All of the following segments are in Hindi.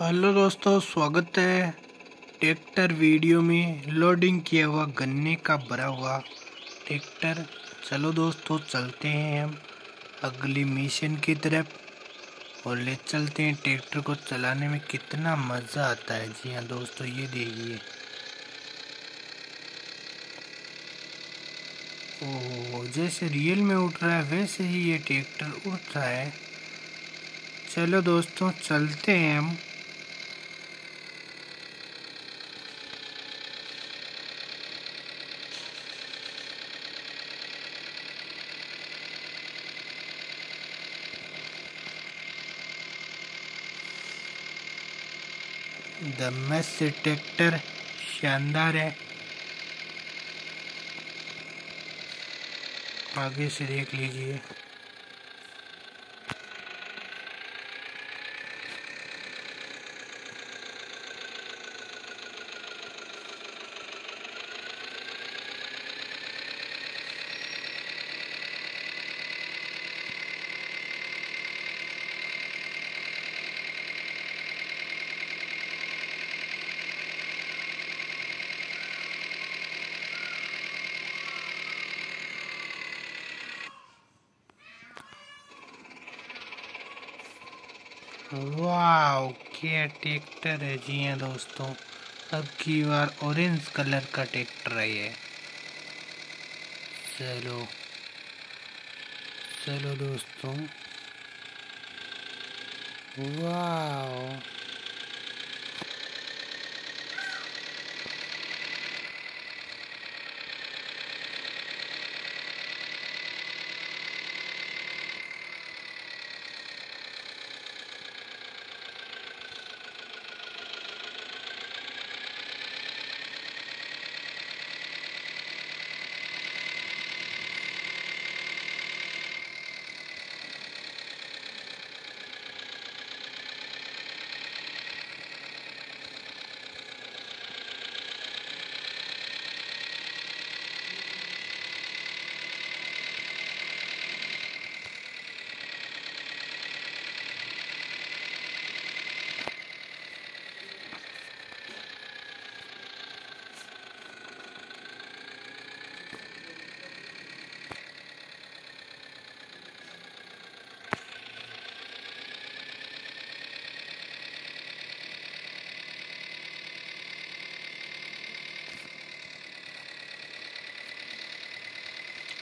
हेलो दोस्तों, स्वागत है। ट्रैक्टर वीडियो में लोडिंग किया हुआ गन्ने का भरा हुआ ट्रैक्टर। चलो दोस्तों, चलते हैं हम अगली मिशन की तरफ़ और ले चलते हैं ट्रैक्टर को चलाने में कितना मज़ा आता है। जी हाँ दोस्तों, ये देखिए। ओह, जैसे रियल में उठ रहा है, वैसे ही ये ट्रैक्टर उठ रहा है। चलो दोस्तों, चलते हैं हम दमस से ट्रैक्टर शानदार है। आगे से देख लीजिए। वाह क्या ट्रैक्टर है जी हाँ दोस्तों। अब की बार ऑरेंज कलर का ट्रैक्टर है ये। चलो चलो दोस्तों। वाह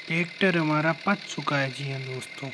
ट्रैक्टर हमारा पच चुका है जी हाँ दोस्तों।